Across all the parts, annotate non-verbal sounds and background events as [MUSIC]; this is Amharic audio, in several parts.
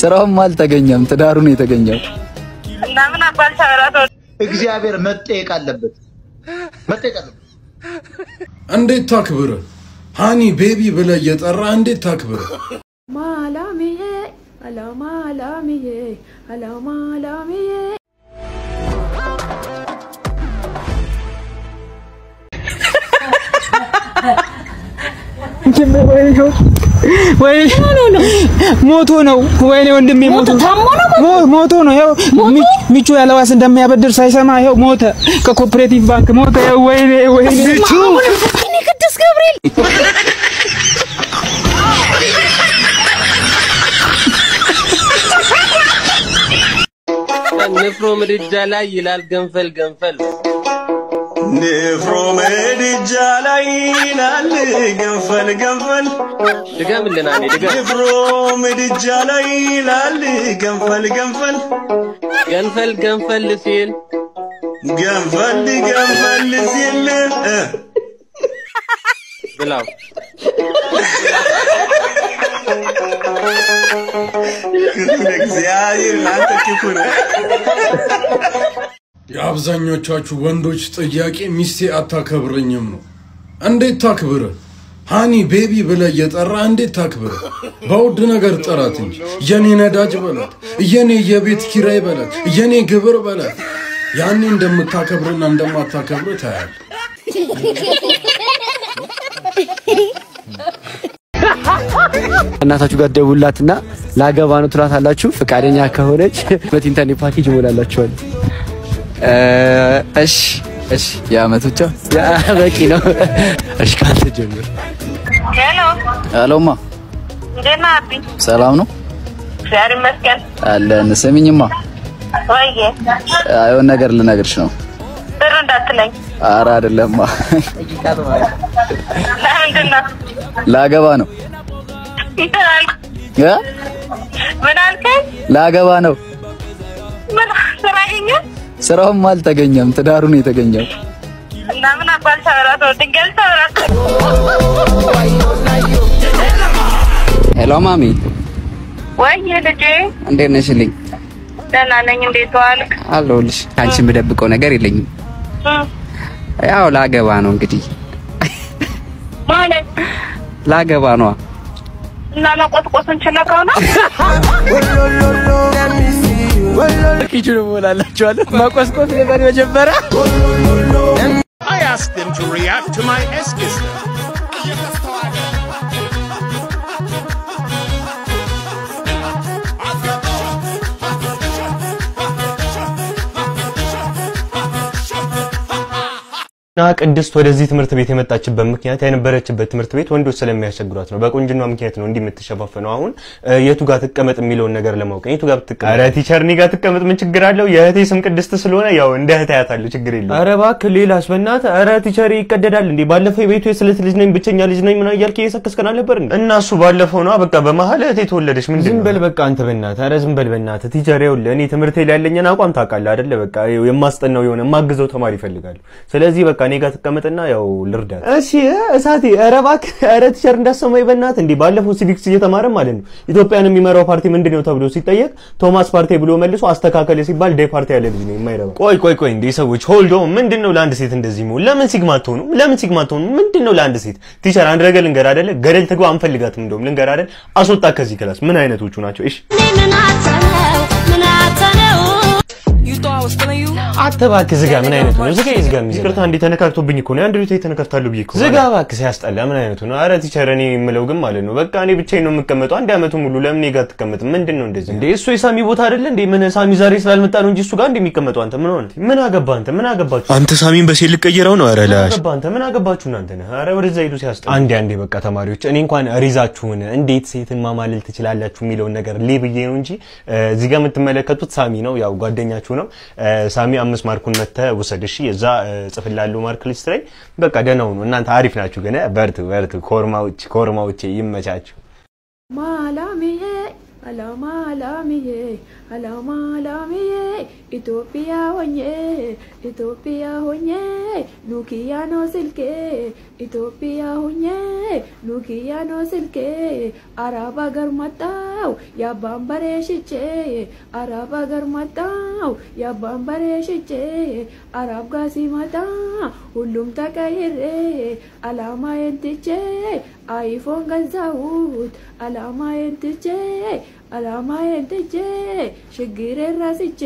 ስራውም አልተገኘም፣ ትዳሩ ነው የተገኘው። እና ምን አባል እግዚአብሔር መጠየቅ አለበት፣ መጠየቅ አለበት። እንዴት ታክብር? ሃኒ ቤቢ ብለህ እየጠራ እንዴት ታክብር? ማላሚዬ አላ ማላሚዬ አላ ማላሚዬ ሞቶ ነው። ወይኔ ወንድሜ ሞቶ ሞ- ሞቶ ነው። ይኸው ሚቹ ያለዋስ እንደሚያበድር ሳይሰማ ይኸው ሞተ። ከኮኦፕሬቲቭ ባንክ ሞተ። ይኸው ወይኔ ወይኔ ሚቹ ቅዱስ ገብርኤል ንፍሮ ምድጃ ላይ ይላል ገንፈል ገንፈል ንፍሮ ምድጃ ላይ ይላል ገንፈል ገንፈል ድገምልን አንዴ ድገም ንፍሮ ምድጃ ላይ ይላል ገንፈል ገንፈል ገንፈል ገንፈል ሲል ገንፈል ገንፈል ሲል እ ብላው እግዚአብሔር ለአንተ ክፉ ነው። የአብዛኞቻችሁ ወንዶች ጥያቄ ሚስቴ አታከብረኝም ነው። እንዴት ታክብር? ሃኒ ቤቢ ብለህ እየጠራ እንዴት ታክብር? በውድ ነገር ጥራት እንጂ የኔ ነዳጅ በላት፣ የኔ የቤት ኪራይ በላት፣ የኔ ግብር በላት። ያኔ እንደምታከብርና እንደማታከብር ታያል። እናታችሁ ጋር ደውላትና ላገባ ነው ትላት አላችሁ። ፈቃደኛ ከሆነች በኢንተርኔት ፓኬጅ ይሞላላችኋል። እሺ እሺ፣ የአመት ብቻ በቂ ነው። እሺ ካንተ ጀምር። hello አሎማ፣? ሰላም ነው እግዚአብሔር ይመስገን። አለን። ስሚኝማ፣ ወይዬ የሆነ ነገር ልነግርሽ ነው። ብር እንዳትለኝ። አረ አይደለማ፣ ለምንድን ነው? ላገባ ነው ምን አልክ? እ? ምን አልከኝ? ላገባ ነው።? ስራውም አልተገኘም፣ ትዳሩ ነው የተገኘው። እና ምን አባል ሰራት ድንገት ሰራት ሄሎ ማሚ፣ ወይዬ ልጄ እንዴት ነሽልኝ? ደህና ነኝ። እንዴት ዋልክ? አለሁልሽ። ከአንቺ የምደብቀው ነገር የለኝም። ያው ላገባ ነው እንግዲህ ማለት ላገባ ነዋ። እና መቆጥቆጥ እንችለቀው ነው [LAUGHS] ኪቹን እሞላላችኋለሁ። መቆስቆስ ነበር መጀመሪያ [LAUGHS] I asked them to react to my eskis. እና ቅድስት ወደዚህ ትምህርት ቤት የመጣችበት ምክንያት የነበረችበት ትምህርት ቤት ወንዶች ስለሚያስቸግሯት ነው። በቁንጅኗ ምክንያት ነው እንዲህ የምትሸፋፈነው። አሁን እ፣ የቱ ጋር ትቀመጥ የሚለውን ነገር ለማወቅ የቱ ጋር ብትቀመጥ፣ ኧረ teacher እኔ ጋር ትቀመጥ ምን ችግር አለው? የእህቴ ስም ቅድስት ስለሆነ ያው እንደ እህት አያታለሁ፣ ችግር የለውም። ኧረ እባክህ ሌላስ በእናትህ ኧረ teacher ይቀደዳል እንዴ? ባለፈው የቤቱ የስለት ልጅ ነኝ ብቸኛ ልጅ ነኝ ምናምን እያልክ እየሰከስከን አልነበር እንዴ? እና እሱ ባለፈው ነው በቃ በመሀል እህቴ ተወለደች። ምንድን ነው? ዝም በል በቃ አንተ በእናትህ ኧረ ዝም በል በእናትህ teacher። ይኸውልህ እኔ ትምህርቴ ላይ ያለኝን አቋም ታውቃለህ አይደለ? በቃ ይኸው የማስጠናው የሆነ የማግዘው ተማሪ ይፈልጋለሁ። ስለዚህ በቃ እኔ ጋር ትቀመጥና ያው ልርዳት። እሺ እሳቴ ኧረ እባክህ ኧረ teacher እንዳሰማኝ በእናትህ እንዴ። ባለፈው civics እየተማረ ማለት ነው ኢትዮጵያን የሚመራው ፓርቲ ምንድን ነው ተብሎ ሲጠየቅ ቶማስ ፓርቲ ብሎ መልሶ አስተካከለ ሲባል day party ያለ ልጅ ነው የማይረባ። ቆይ ቆይ ቆይ እንዴ ሰዎች hold on ምንድን ነው ለአንድ ሴት እንደዚህ መሆን? ለምን sigma አትሆኑም? ለምን sigma አትሆኑም? ምንድን ነው ለአንድ ሴት teacher አንድ ነገር ልንገር አይደለ ገደል ትግባ አንፈልጋትም። እንደውም ልንገር አይደል አስወጣ ከዚህ class። ምን አይነቶቹ ናቸው? እሺ አንተ እባክህ ዝጋ። ምን አይነቱ ነው? ዝጋ ዝጋ። ይቅርታ እንዴ ተነካክቶብኝ እኮ ነው። አንድ ቤት ተነካክታለሁ ብዬ እኮ ዝጋ እባክህ። ሲያስጠላ። ምን አይነቱ ነው? አረ teacher፣ እኔ የምለው ግን ማለት ነው በቃ እኔ ብቻዬን ነው የምቀመጠው። አንድ አመቱ ሙሉ ለምን እኔ ጋር አትቀመጥም? ምንድን ነው እንደዚህ እንዴ? እሱ የሳሚ ቦታ አይደለ እንዴ? ምን ሳሚ ዛሬ ስላልመጣ ነው እንጂ እሱ ጋር እንደሚቀመጠው አንተ ምን ሆነ? ምን አገባ አንተ? ምን አገባችሁ አንተ ሳሚን በሴት ልቀይረው ነው? አረ ላሽ አንተ ምን አገባችሁ እናንተ ነህ? አረ ወደዛ ሂዱ። ሲያስጠላ። አንዴ አንዴ በቃ ተማሪዎች፣ እኔ እንኳን rizz አችሁን እንዴት ሴትን ማማለል ትችላላችሁ የሚለውን ነገር ልይ ብዬ ነው እንጂ እዚህ ጋር የምትመለከቱት ሳሚ ነው፣ ያው ጓደኛችሁ ነው። ሳሚ አምስት mark ኡን መተህ ውሰድ እሺ። እዛ ጽፍላለሁ mark list ላይ በቃ ደህና ሁኑ እናንተ አሪፍ ናችሁ። ግን በርቱ በርቱ። ኮርማዎች ኮርማዎቼ ይመቻችሁ። ማላሚዬ አላማ አላምዬ አላማ አላምዬ ኢትዮጵያ ሆኜ ኢትዮጵያ ሆኜ ኖኪያ ነው ስልኬ ኢትዮጵያ ሆኜ ኖኪያ ነው ስልኬ። አረብ አገር መጣው የአባን በሬ ሽጬ። አረብ አገር መጣው የአባን ሽጬ። አረብ ጋር ሲመጣ ሁሉም ተቀይሬ አላማዬን ትቼ አይፎን ገዛሁት አላማዬን ትቼ አላማዬን ትቼ ችግሬን ረስቼ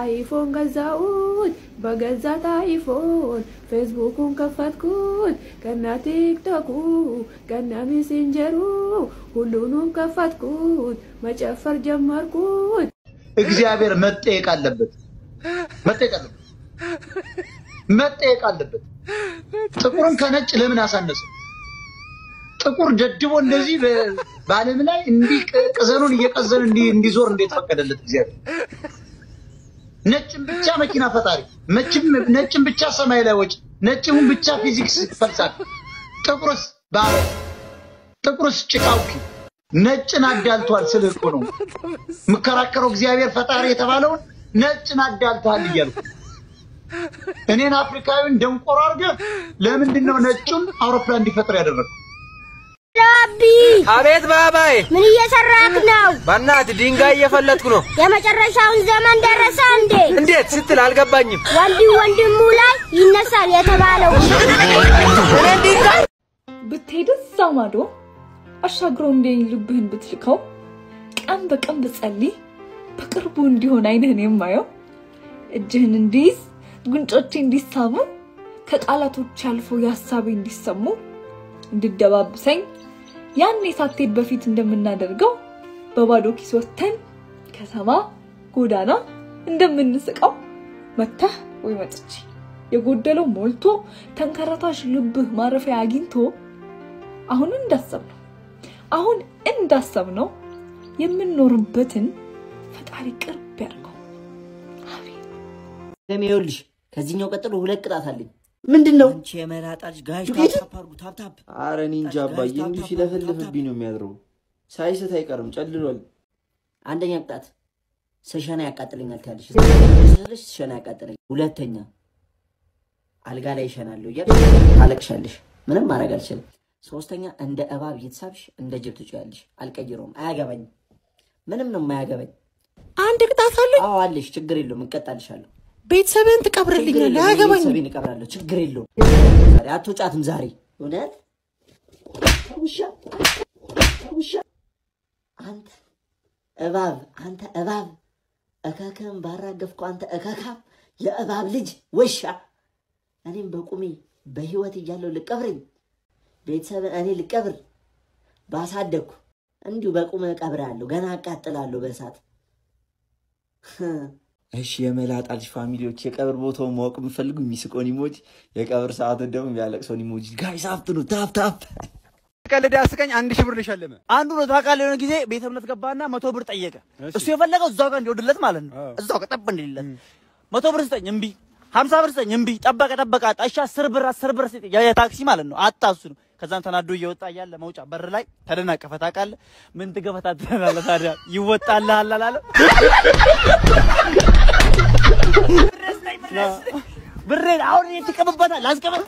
አይፎን ገዛሁት በገዛት አይፎን ፌስቡኩን ከፈትኩት ከነ ቲክቶኩ ከነ ሚሴንጀሩ ሁሉንም ከፈትኩት መጨፈር ጀመርኩት። እግዚአብሔር መጠየቅ አለበት፣ መጠየቅ አለበት፣ መጠየቅ አለበት። ጥቁርን ከነጭ ለምን አሳነሰ? ጥቁር ደድቦ እንደዚህ በዓለም ላይ እንዲህ ቅዘኑን እየቀዘን እንዲ- እንዲዞር እንዴት ፈቀደለት እግዚአብሔር? ነጭን ብቻ መኪና ፈጣሪ፣ ነጭን ብቻ ሰማይ ላይ ወጭ፣ ነጭውን ብቻ ፊዚክስ ፈልሳፊ፣ ጥቁርስ ባህር፣ ጥቁርስ ጭቃውኪ ነጭን አዳልቷል ስልህ እኮ ነው የምከራከረው። እግዚአብሔር ፈጣሪ የተባለውን ነጭን አዳልተሃል እያልኩ እኔን አፍሪካዊን ደንቆሮ አድርገህ ለምንድን ነው ነጩን አውሮፕላን እንዲፈጥር ያደረገው? ዳቢ አቤት ባባዬ፣ ምን እየሰራክ ነው? በእናትህ ድንጋይ እየፈለጥኩ ነው። የመጨረሻውን ዘመን ደረሰ እንዴ? እንዴት ስትል አልገባኝም። ወንድም ወንድሙ ላይ ይነሳል የተባለው ብትሄድ እዛ ማዶ አሻግሮ እንደ ልብህን ብትልከው ቀን በቀን ብጸልይ በቅርቡ እንዲሆን አይንህን የማየው እጅህን እንዲይዝ ጉንጮቼ እንዲሳሙ ከቃላቶች አልፎ የሀሳቤ እንዲሰሙ እንድደባብሰኝ ያኔ ሳትሄድ በፊት እንደምናደርገው በባዶ ኪስ ወጥተን ከተማ ጎዳና እንደምንስቀው መተህ ወይ መጥቼ የጎደለው ሞልቶ ተንከራታሽ ልብህ ማረፊያ አግኝቶ አሁን እንዳሰብነው አሁን እንዳሰብነው የምንኖርበትን ፈጣሪ ቅርብ ያድርገው። ይኸውልሽ ከዚህኛው ቀጥሎ ሁለት ቅጣት አለኝ። ምንድን ነው? ኧረ እኔ እንጃ አባዬ፣ እንዲሁ ሲለፈልፍብኝ ነው የሚያድረው። ሳይስት አይቀርም ጨልሏል። አንደኛ ቅጣት ስሸና ያቃጥለኛል ትያለሽ። ስሸና ያቃጥለኛል። ሁለተኛ አልጋ ላይ ይሸናለሁ እያልሽ ታለቅሻለሽ። ምንም ማድረግ አልችልም። ሶስተኛ እንደ እባብ እየተሳብሽ እንደ ጅብ ትጮያለሽ። አልቀይረውም፣ አያገባኝም። ምንም ነው የማያገባኝ። አንድ ቅጣት አለኝ። አዎ አለሽ፣ ችግር የለውም፣ እቀጣልሻለሁ። ቤተሰብህን ችግር ትቀብርልኛለህ። አያገባኝም። ቤተሰቤን እቀብራለሁ። ችግር የለውም። ዛሬ አትወጫትም ዛሬ። እውነት? ውሻ ውሻ። አንተ እባብ አንተ እባብ። እከክም ባራገፍኩ አንተ እከካም። የእባብ ልጅ ውሻ። እኔም በቁሜ በህይወት እያለሁ ልቀብረኝ። ቤተሰብን እኔ ልቀብር። ባሳደግኩ እንዲሁ በቁም እቀብራለሁ። ገና አቃጥላለሁ በእሳት እሺ የመላጣ ልጅ family ዎች የቀብር ቦታውን ማወቅ የምትፈልጉ የሚስቀውን emoji፣ የቀብር ሰዓቱን ደግሞ የሚያለቅሰውን emoji guys አፍጥኑ። tap tap ቀልድ ያስቀኝ አንድ ሺህ ብር ልሸልም። አንዱ ነው ታውቃለህ፣ የሆነ ጊዜ ቤተ እምነት ገባና መቶ ብር ጠየቀ። እሱ የፈለገው እዛው ጋር እንዲወድለት ማለት ነው። እዛው ጋር ጠብ እንዲልለት መቶ ብር ስጠኝ እምቢ፣ ሀምሳ ብር ስጠኝ እምቢ። ጠበቀ ጠበቀ፣ አጣ። እሺ አስር ብር አስር ብር የታክሲ ማለት ነው። አጣ እሱ ነው። ከዛም ተናዶ እየወጣ እያለ መውጫ በር ላይ ተደናቀፈ። ታውቃለህ፣ ምን ትገፈታተናለህ ታዲያ? ይወጣልሃል አላለም? ብሬን አሁን የትቀምበታል ላስቀምጥ